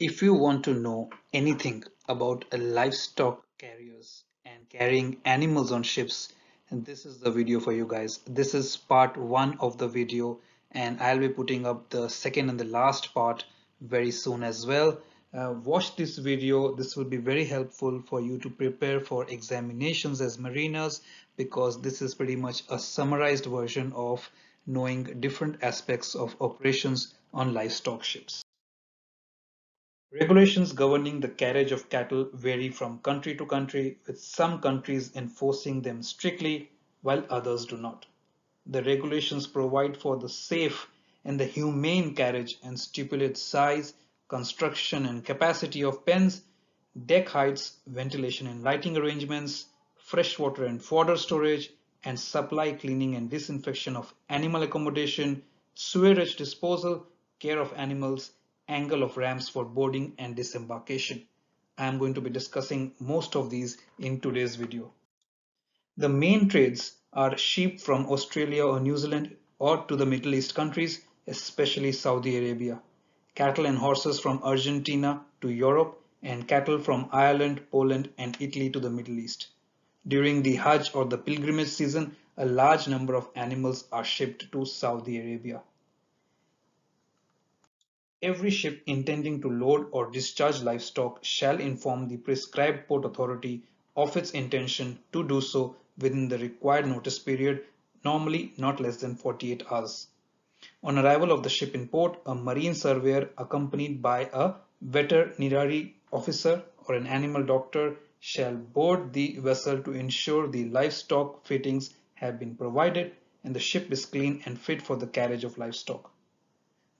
If you want to know anything about livestock carriers and carrying animals on ships, this is the video for you guys. This is part one of the video and I'll be putting up the second and the last part very soon as well. Uh, watch this video. This will be very helpful for you to prepare for examinations as mariners because this is pretty much a summarized version of knowing different aspects of operations on livestock ships. Regulations governing the carriage of cattle vary from country to country, with some countries enforcing them strictly while others do not. The regulations provide for the safe and the humane carriage and stipulate size, construction and capacity of pens, deck heights, ventilation and lighting arrangements, freshwater and fodder storage, and supply cleaning and disinfection of animal accommodation, sewerage disposal, care of animals, angle of ramps for boarding and disembarkation. I am going to be discussing most of these in today's video. The main trades are sheep from Australia or New Zealand or to the Middle East countries, especially Saudi Arabia, cattle and horses from Argentina to Europe, and cattle from Ireland, Poland, and Italy to the Middle East. During the Hajj or the pilgrimage season, a large number of animals are shipped to Saudi Arabia. Every ship intending to load or discharge livestock shall inform the prescribed port authority of its intention to do so within the required notice period, normally not less than 48 hours. On arrival of the ship in port, a marine surveyor accompanied by a veterinary officer or an animal doctor shall board the vessel to ensure the livestock fittings have been provided and the ship is clean and fit for the carriage of livestock.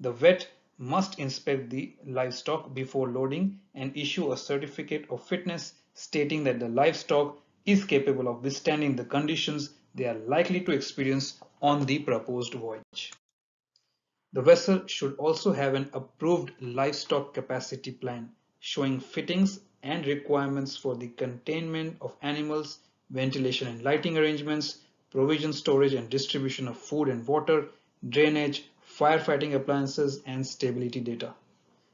The vet must inspect the livestock before loading and issue a certificate of fitness stating that the livestock is capable of withstanding the conditions they are likely to experience on the proposed voyage. The vessel should also have an approved livestock capacity plan showing fittings and requirements for the containment of animals, ventilation and lighting arrangements, provision storage and distribution of food and water, drainage, firefighting appliances and stability data.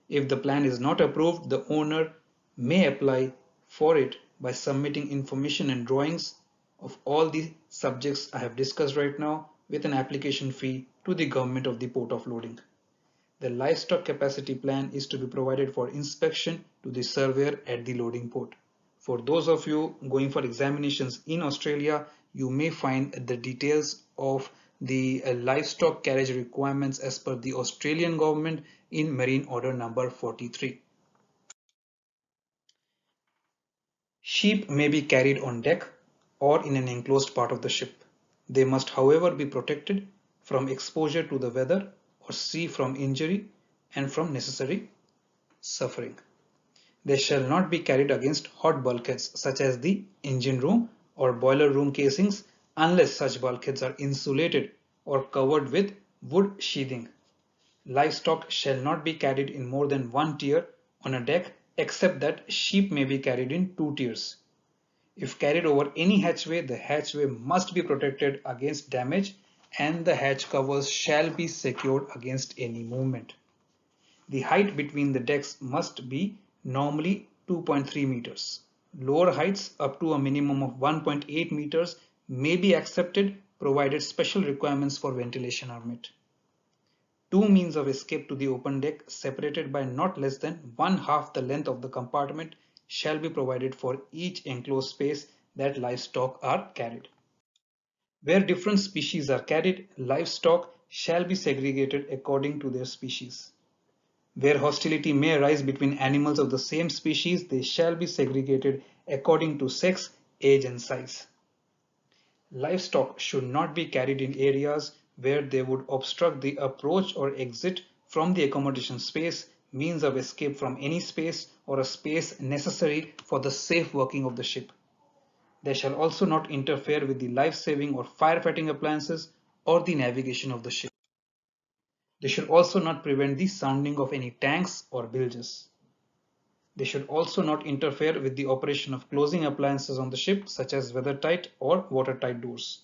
If the plan is not approved, the owner may apply for it by submitting information and drawings of all the subjects I have discussed right now with an application fee to the government of the port of loading. The livestock capacity plan is to be provided for inspection to the surveyor at the loading port. For those of you going for examinations in Australia, you may find the details of the uh, livestock carriage requirements as per the Australian government in Marine Order number 43. Sheep may be carried on deck or in an enclosed part of the ship. They must however be protected from exposure to the weather or sea from injury and from necessary suffering. They shall not be carried against hot bulkheads such as the engine room or boiler room casings unless such bulkheads are insulated or covered with wood sheathing. Livestock shall not be carried in more than one tier on a deck except that sheep may be carried in two tiers. If carried over any hatchway, the hatchway must be protected against damage and the hatch covers shall be secured against any movement. The height between the decks must be normally 2.3 meters. Lower heights up to a minimum of 1.8 meters may be accepted provided special requirements for ventilation are met. Two means of escape to the open deck separated by not less than one half the length of the compartment shall be provided for each enclosed space that livestock are carried. Where different species are carried, livestock shall be segregated according to their species. Where hostility may arise between animals of the same species, they shall be segregated according to sex, age and size. Livestock should not be carried in areas where they would obstruct the approach or exit from the accommodation space, means of escape from any space or a space necessary for the safe working of the ship. They shall also not interfere with the life-saving or firefighting appliances or the navigation of the ship. They should also not prevent the sounding of any tanks or bilges. They should also not interfere with the operation of closing appliances on the ship such as weather-tight or watertight doors.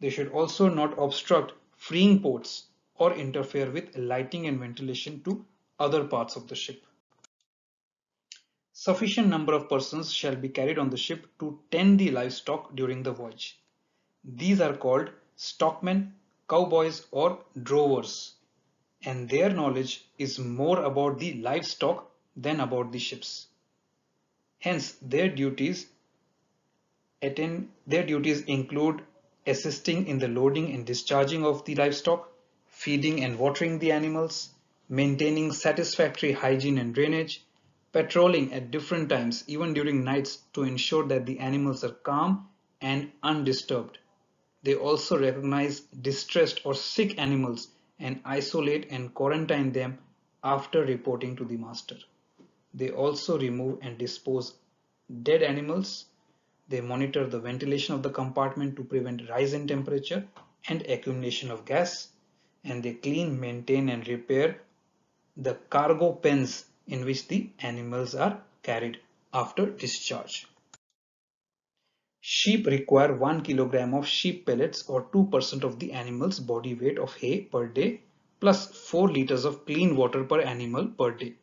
They should also not obstruct freeing ports or interfere with lighting and ventilation to other parts of the ship. Sufficient number of persons shall be carried on the ship to tend the livestock during the voyage. These are called stockmen, cowboys or drovers and their knowledge is more about the livestock than about the ships. Hence their duties attend, their duties include assisting in the loading and discharging of the livestock, feeding and watering the animals, maintaining satisfactory hygiene and drainage, patrolling at different times even during nights to ensure that the animals are calm and undisturbed. They also recognize distressed or sick animals and isolate and quarantine them after reporting to the master. They also remove and dispose dead animals. They monitor the ventilation of the compartment to prevent rise in temperature and accumulation of gas. And they clean, maintain and repair the cargo pens in which the animals are carried after discharge. Sheep require 1 kilogram of sheep pellets or 2% of the animal's body weight of hay per day plus 4 liters of clean water per animal per day.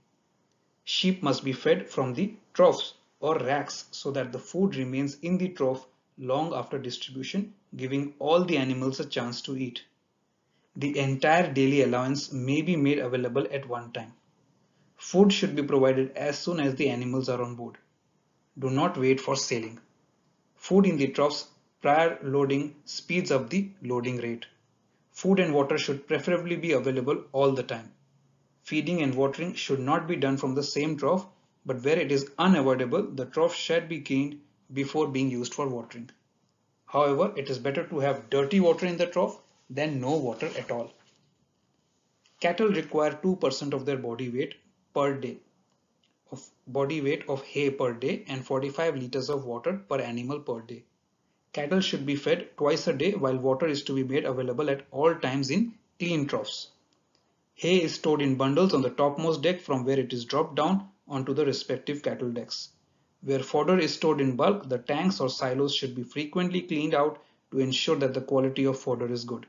Sheep must be fed from the troughs or racks so that the food remains in the trough long after distribution, giving all the animals a chance to eat. The entire daily allowance may be made available at one time. Food should be provided as soon as the animals are on board. Do not wait for sailing. Food in the troughs prior loading speeds up the loading rate. Food and water should preferably be available all the time. Feeding and watering should not be done from the same trough, but where it is unavoidable, the trough should be cleaned before being used for watering. However, it is better to have dirty water in the trough than no water at all. Cattle require 2% of their body weight per day of body weight of hay per day and 45 liters of water per animal per day. Cattle should be fed twice a day while water is to be made available at all times in clean troughs. Hay is stored in bundles on the topmost deck from where it is dropped down onto the respective cattle decks. Where fodder is stored in bulk, the tanks or silos should be frequently cleaned out to ensure that the quality of fodder is good.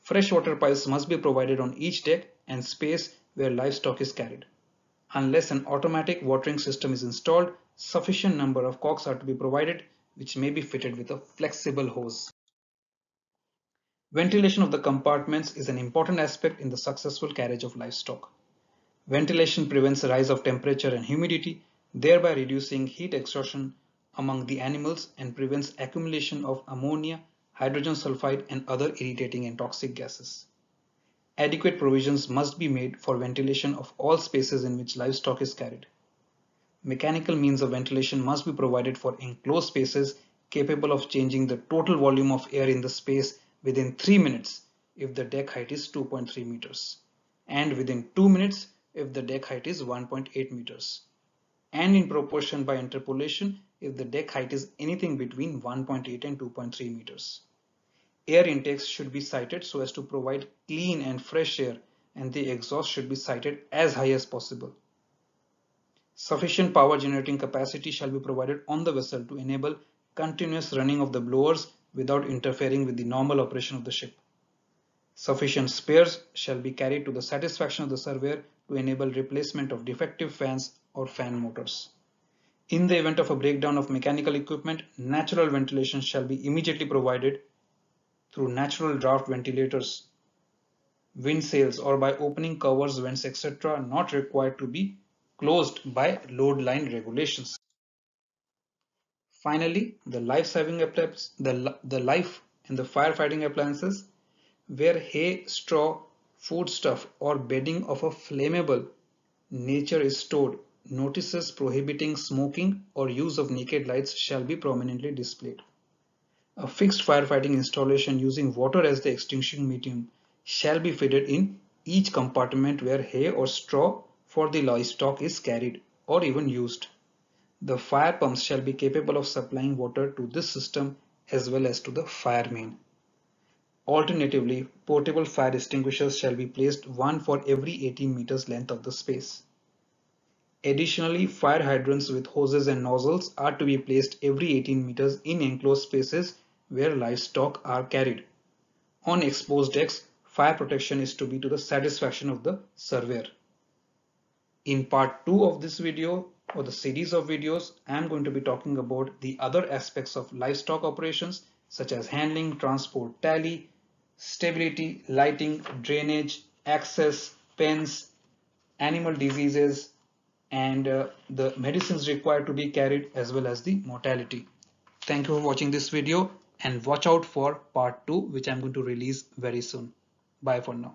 Fresh water piles must be provided on each deck and space where livestock is carried. Unless an automatic watering system is installed, sufficient number of cocks are to be provided which may be fitted with a flexible hose. Ventilation of the compartments is an important aspect in the successful carriage of livestock. Ventilation prevents the rise of temperature and humidity, thereby reducing heat exhaustion among the animals and prevents accumulation of ammonia, hydrogen sulfide and other irritating and toxic gases. Adequate provisions must be made for ventilation of all spaces in which livestock is carried. Mechanical means of ventilation must be provided for enclosed spaces capable of changing the total volume of air in the space within 3 minutes if the deck height is 2.3 meters and within 2 minutes if the deck height is 1.8 meters and in proportion by interpolation if the deck height is anything between 1.8 and 2.3 meters. Air intakes should be sited so as to provide clean and fresh air and the exhaust should be sited as high as possible. Sufficient power generating capacity shall be provided on the vessel to enable continuous running of the blowers without interfering with the normal operation of the ship. Sufficient spares shall be carried to the satisfaction of the surveyor to enable replacement of defective fans or fan motors. In the event of a breakdown of mechanical equipment, natural ventilation shall be immediately provided through natural draft ventilators, wind sails or by opening covers, vents, etc. not required to be closed by load line regulations. Finally, the life-saving appliances, the, the life and the firefighting appliances where hay, straw, foodstuff or bedding of a flammable nature is stored, notices prohibiting smoking or use of naked lights shall be prominently displayed. A fixed firefighting installation using water as the extinguishing medium shall be fitted in each compartment where hay or straw for the livestock is carried or even used. The fire pumps shall be capable of supplying water to this system as well as to the fire main. Alternatively, portable fire extinguishers shall be placed one for every 18 meters length of the space. Additionally, fire hydrants with hoses and nozzles are to be placed every 18 meters in enclosed spaces where livestock are carried. On exposed decks, fire protection is to be to the satisfaction of the surveyor. In part 2 of this video, or the series of videos, I'm going to be talking about the other aspects of livestock operations such as handling, transport, tally, stability, lighting, drainage, access, pens, animal diseases, and uh, the medicines required to be carried as well as the mortality. Thank you for watching this video and watch out for part 2 which I'm going to release very soon. Bye for now.